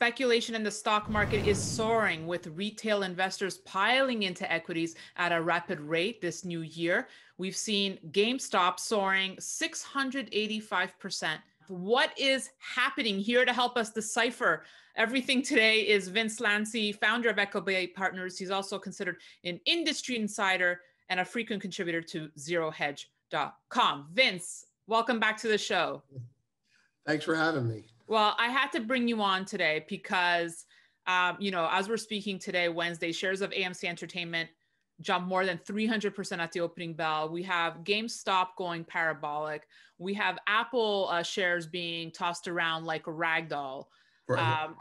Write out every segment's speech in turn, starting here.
Speculation in the stock market is soaring with retail investors piling into equities at a rapid rate this new year. We've seen GameStop soaring 685%. What is happening here to help us decipher everything today is Vince Lanci, founder of Echo Bay Partners. He's also considered an industry insider and a frequent contributor to zerohedge.com. Vince, welcome back to the show. Thanks for having me. Well, I had to bring you on today because, um, you know, as we're speaking today, Wednesday, shares of AMC Entertainment jumped more than 300% at the opening bell. We have GameStop going parabolic. We have Apple uh, shares being tossed around like a rag doll. Right. Um,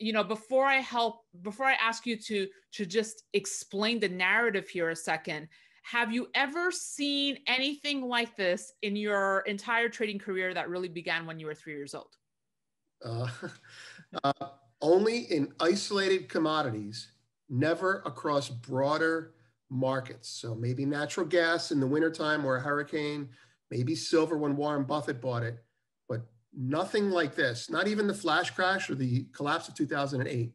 you know, before I help, before I ask you to to just explain the narrative here a second, have you ever seen anything like this in your entire trading career that really began when you were three years old? Uh, uh, only in isolated commodities, never across broader markets. So maybe natural gas in the wintertime or a hurricane, maybe silver when Warren Buffett bought it, but nothing like this, not even the flash crash or the collapse of 2008.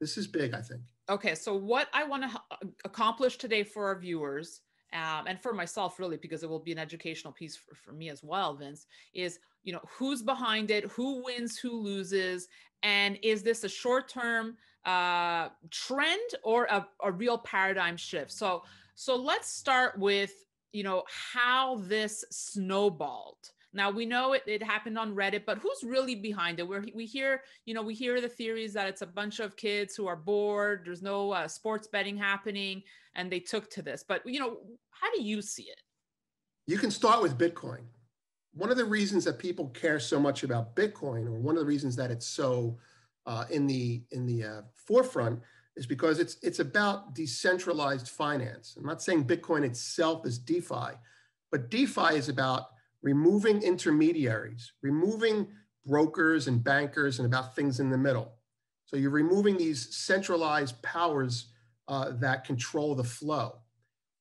This is big, I think. Okay, so what I want to accomplish today for our viewers um, and for myself really because it will be an educational piece for, for me as well vince is you know who's behind it who wins who loses and is this a short-term uh, trend or a, a real paradigm shift? So so let's start with you know how this snowballed now we know it, it happened on Reddit, but who's really behind it? Where we hear, you know, we hear the theories that it's a bunch of kids who are bored. There's no uh, sports betting happening, and they took to this. But you know, how do you see it? You can start with Bitcoin. One of the reasons that people care so much about Bitcoin, or one of the reasons that it's so uh, in the in the uh, forefront, is because it's it's about decentralized finance. I'm not saying Bitcoin itself is DeFi, but DeFi is about removing intermediaries, removing brokers and bankers and about things in the middle. So you're removing these centralized powers uh, that control the flow.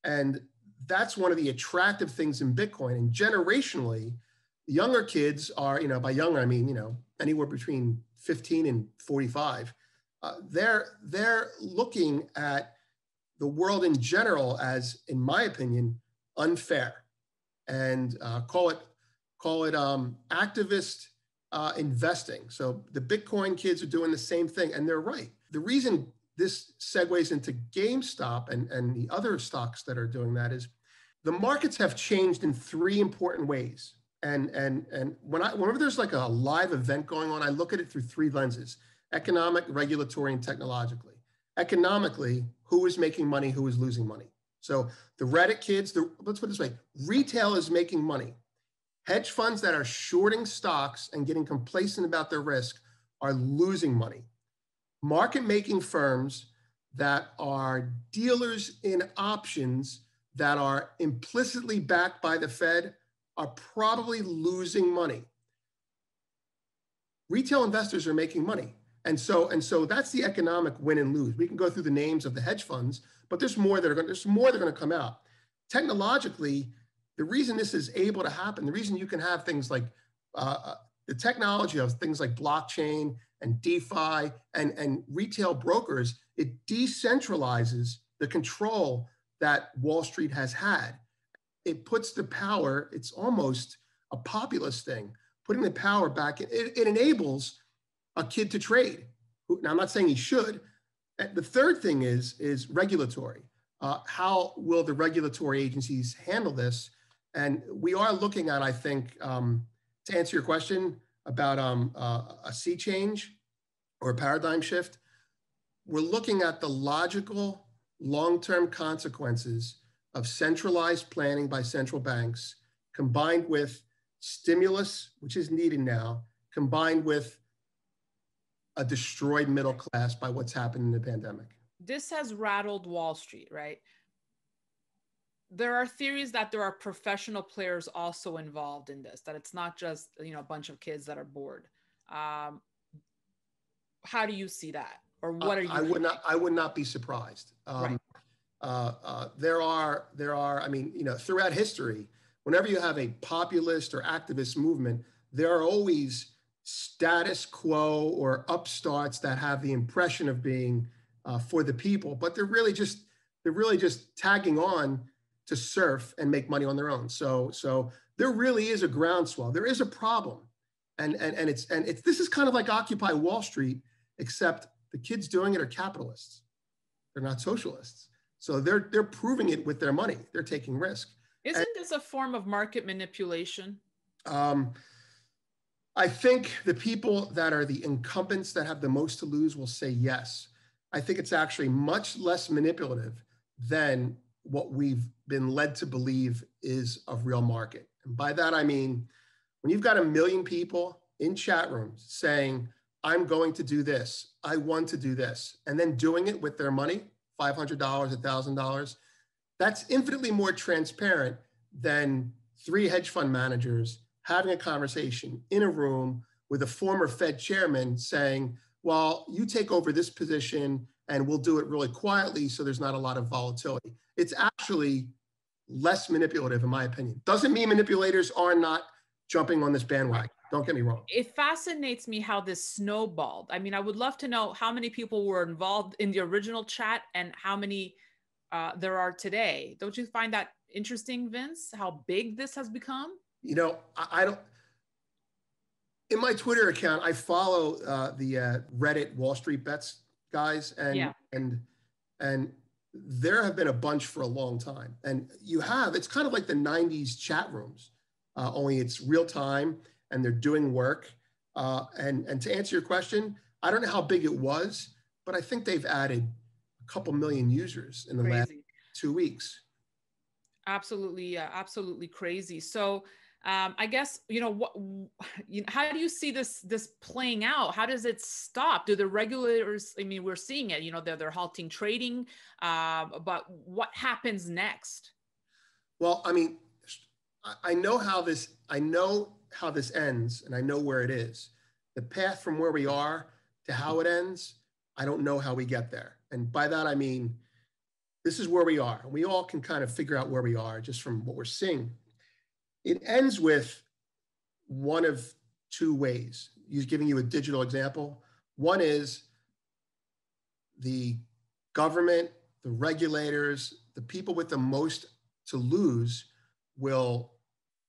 And that's one of the attractive things in Bitcoin. And generationally, younger kids are, you know, by younger, I mean, you know, anywhere between 15 and 45. Uh, they're, they're looking at the world in general as, in my opinion, unfair and uh, call it call it um, activist uh, investing. So the Bitcoin kids are doing the same thing, and they're right. The reason this segues into GameStop and, and the other stocks that are doing that is the markets have changed in three important ways. And and and when I whenever there's like a live event going on, I look at it through three lenses: economic, regulatory, and technologically. Economically, who is making money, who is losing money? So the Reddit kids, the, let's put it this way retail is making money. Hedge funds that are shorting stocks and getting complacent about their risk are losing money. Market making firms that are dealers in options that are implicitly backed by the Fed are probably losing money. Retail investors are making money. And so, and so that's the economic win and lose. We can go through the names of the hedge funds, but there's more that are going, there's more that are going to come out. Technologically, the reason this is able to happen, the reason you can have things like uh, uh, the technology of things like blockchain and DeFi and, and retail brokers, it decentralizes the control that Wall Street has had. It puts the power, it's almost a populist thing, putting the power back. It, it enables a kid to trade. Now, I'm not saying he should, the third thing is, is regulatory. Uh, how will the regulatory agencies handle this? And we are looking at, I think, um, to answer your question about um, uh, a sea change or a paradigm shift, we're looking at the logical long-term consequences of centralized planning by central banks combined with stimulus, which is needed now, combined with a destroyed middle class by what's happened in the pandemic. This has rattled Wall Street, right? There are theories that there are professional players also involved in this, that it's not just you know a bunch of kids that are bored. Um, how do you see that, or what are you? I would not. I would not be surprised. Um, right. uh, uh, there are there are. I mean, you know, throughout history, whenever you have a populist or activist movement, there are always status quo or upstarts that have the impression of being uh, for the people, but they're really just they're really just tagging on to surf and make money on their own. So so there really is a groundswell. There is a problem, and and and it's and it's this is kind of like Occupy Wall Street, except the kids doing it are capitalists. They're not socialists. So they're they're proving it with their money. They're taking risk. Isn't and, this a form of market manipulation? Um, I think the people that are the incumbents that have the most to lose will say yes. I think it's actually much less manipulative than what we've been led to believe is a real market. And by that, I mean, when you've got a million people in chat rooms saying, I'm going to do this, I want to do this, and then doing it with their money, $500, $1,000, that's infinitely more transparent than three hedge fund managers having a conversation in a room with a former Fed chairman saying, well, you take over this position and we'll do it really quietly so there's not a lot of volatility. It's actually less manipulative, in my opinion. Doesn't mean manipulators are not jumping on this bandwagon. Don't get me wrong. It fascinates me how this snowballed. I mean, I would love to know how many people were involved in the original chat and how many uh, there are today. Don't you find that interesting, Vince? How big this has become? You know, I, I don't. In my Twitter account, I follow uh, the uh, Reddit Wall Street Bets guys, and yeah. and and there have been a bunch for a long time. And you have it's kind of like the '90s chat rooms, uh, only it's real time and they're doing work. Uh, and and to answer your question, I don't know how big it was, but I think they've added a couple million users in the Crazy. last two weeks. Absolutely, uh, absolutely crazy. So um, I guess you know what. You know, how do you see this this playing out? How does it stop? Do the regulators? I mean, we're seeing it. You know, they're they're halting trading. Uh, but what happens next? Well, I mean, I know how this. I know how this ends, and I know where it is. The path from where we are to how it ends, I don't know how we get there. And by that I mean, this is where we are. We all can kind of figure out where we are just from what we're seeing it ends with one of two ways. He's giving you a digital example. One is the government, the regulators, the people with the most to lose will,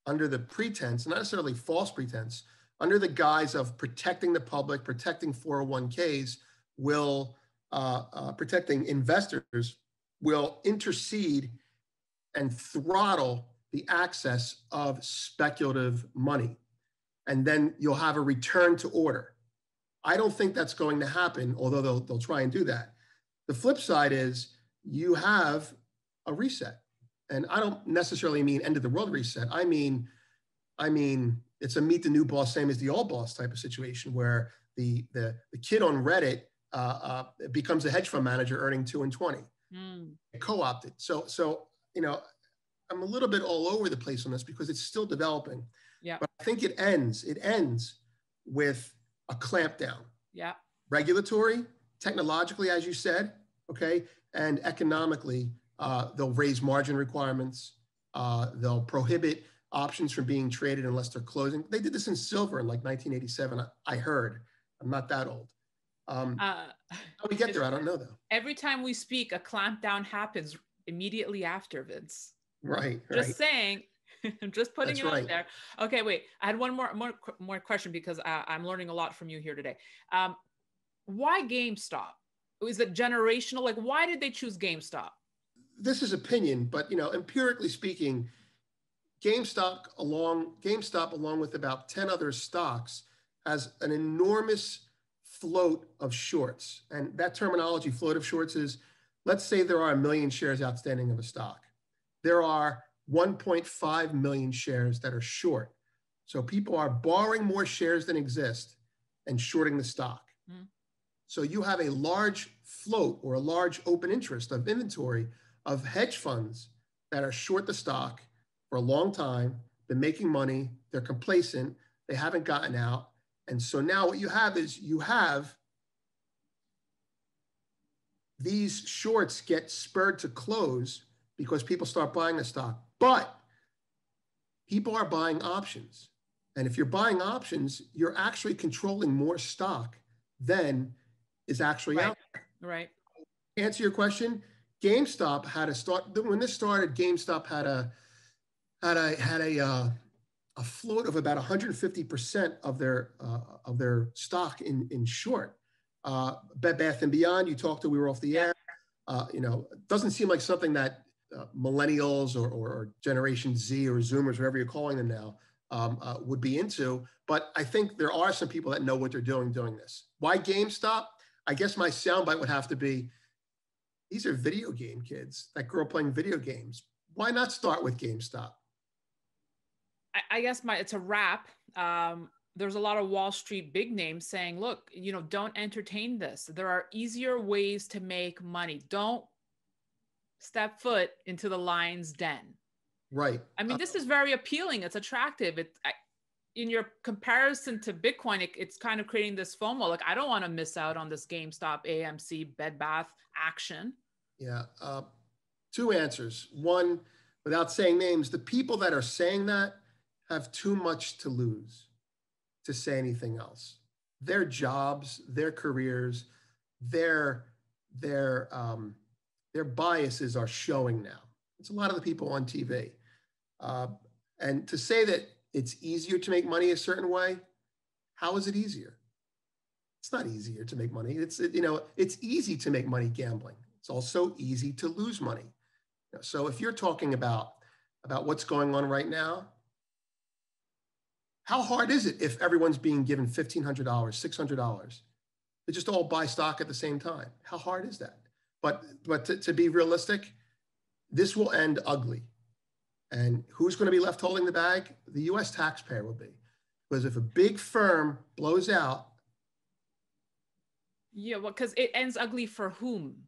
under the pretense, not necessarily false pretense, under the guise of protecting the public, protecting 401ks, will uh, uh, protecting investors, will intercede and throttle the access of speculative money. And then you'll have a return to order. I don't think that's going to happen, although they'll, they'll try and do that. The flip side is you have a reset. And I don't necessarily mean end of the world reset. I mean, I mean, it's a meet the new boss, same as the old boss type of situation where the the, the kid on Reddit uh, uh, becomes a hedge fund manager earning two and 20, mm. co-opted. So, so, you know, I'm a little bit all over the place on this because it's still developing. Yeah. But I think it ends. It ends with a clampdown. Yeah. Regulatory, technologically, as you said, okay, and economically, uh, they'll raise margin requirements. Uh, they'll prohibit options from being traded unless they're closing. They did this in silver in like 1987. I, heard. I'm not that old. Um, uh, how we get there, I don't know though. Every time we speak, a clampdown happens immediately after, Vince. Right. Just right. saying. I'm just putting That's it right. out there. Okay, wait. I had one more more more question because I, am learning a lot from you here today. Um, why GameStop? Is it generational? Like, why did they choose GameStop? This is opinion, but you know, empirically speaking, GameStop along GameStop along with about 10 other stocks has an enormous float of shorts. And that terminology, float of shorts, is let's say there are a million shares outstanding of a stock there are 1.5 million shares that are short. So people are borrowing more shares than exist and shorting the stock. Mm. So you have a large float or a large open interest of inventory of hedge funds that are short the stock for a long time, been making money, they're complacent, they haven't gotten out. And so now what you have is you have these shorts get spurred to close because people start buying the stock. But people are buying options. And if you're buying options, you're actually controlling more stock than is actually right. out there. Right. Answer your question. GameStop had a start when this started. GameStop had a had a had a uh, a float of about 150 percent of their uh, of their stock in in short. Uh, Bed Bath and Beyond. You talked to. We were off the air. Uh, you know, doesn't seem like something that uh, millennials or, or, or, Generation Z or Zoomers, whatever you're calling them now, um, uh, would be into. But I think there are some people that know what they're doing doing this. Why GameStop? I guess my soundbite would have to be these are video game kids that grow up playing video games. Why not start with GameStop? I, I guess my it's a wrap. Um, there's a lot of Wall Street big names saying, look, you know, don't entertain this. There are easier ways to make money. Don't step foot into the lion's den. Right. I mean, uh, this is very appealing. It's attractive. It, I, in your comparison to Bitcoin, it, it's kind of creating this FOMO. Like, I don't want to miss out on this GameStop, AMC, Bed Bath action. Yeah. Uh, two answers. One, without saying names, the people that are saying that have too much to lose to say anything else. Their jobs, their careers, their their um, their biases are showing now. It's a lot of the people on TV, uh, and to say that it's easier to make money a certain way, how is it easier? It's not easier to make money. It's you know it's easy to make money gambling. It's also easy to lose money. So if you're talking about about what's going on right now, how hard is it if everyone's being given $1,500, $600 to just all buy stock at the same time? How hard is that? But, but to, to be realistic, this will end ugly. And who's going to be left holding the bag? The US taxpayer will be. Because if a big firm blows out. Yeah, well, because it ends ugly for whom?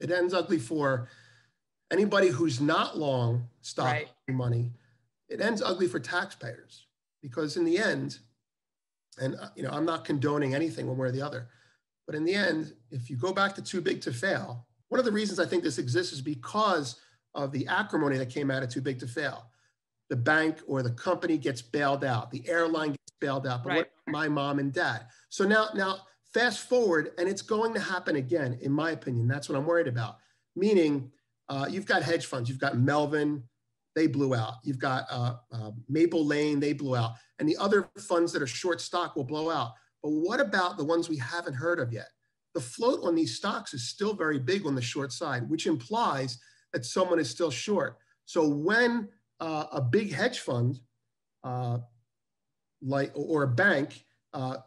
It ends ugly for anybody who's not long stock right. money. It ends ugly for taxpayers because in the end, and uh, you know, I'm not condoning anything one way or the other, but in the end, if you go back to too big to fail, one of the reasons I think this exists is because of the acrimony that came out of too big to fail. The bank or the company gets bailed out, the airline gets bailed out. But right. my mom and dad? So now, now fast forward, and it's going to happen again, in my opinion. That's what I'm worried about. Meaning, uh, you've got hedge funds, you've got Melvin, they blew out. You've got uh, uh, Maple Lane, they blew out. And the other funds that are short stock will blow out. But what about the ones we haven't heard of yet? The float on these stocks is still very big on the short side, which implies that someone is still short. So when uh, a big hedge fund, uh, like or a bank, uh,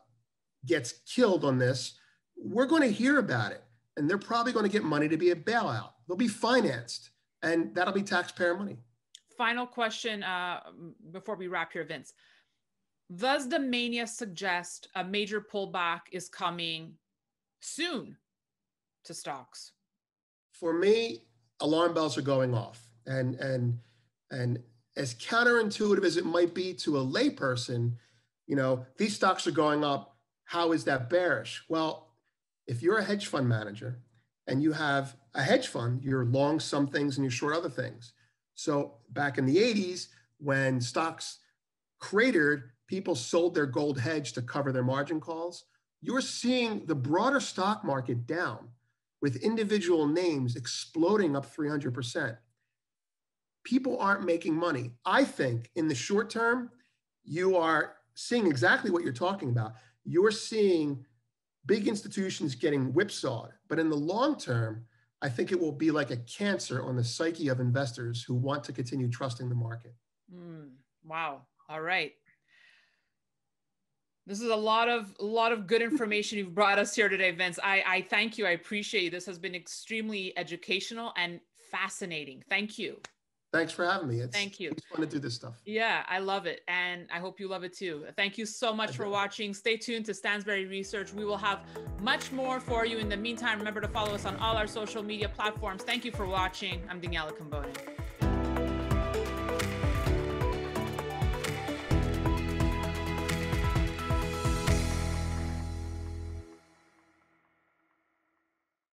gets killed on this, we're going to hear about it, and they're probably going to get money to be a bailout. They'll be financed, and that'll be taxpayer money final question uh, before we wrap here, Vince. Does the mania suggest a major pullback is coming soon to stocks? For me, alarm bells are going off, and and and as counterintuitive as it might be to a layperson, you know, these stocks are going up. How is that bearish? Well, if you're a hedge fund manager and you have a hedge fund, you're long some things and you're short other things. So back in the 80s, when stocks cratered, people sold their gold hedge to cover their margin calls. You're seeing the broader stock market down with individual names exploding up 300%. People aren't making money. I think in the short term, you are seeing exactly what you're talking about. You're seeing big institutions getting whipsawed. But in the long term, I think it will be like a cancer on the psyche of investors who want to continue trusting the market. Mm, wow. All right. This is a lot of a lot of good information you've brought us here today, Vince. I, I thank you. I appreciate you. This has been extremely educational and fascinating. Thank you. Thanks for having me. It's, Thank you. It's fun to do this stuff. Yeah, I love it. And I hope you love it too. Thank you so much for watching. Stay tuned to Stansberry Research. We will have much more for you. In the meantime, remember to follow us on all our social media platforms. Thank you for watching. I'm Daniela Cambone.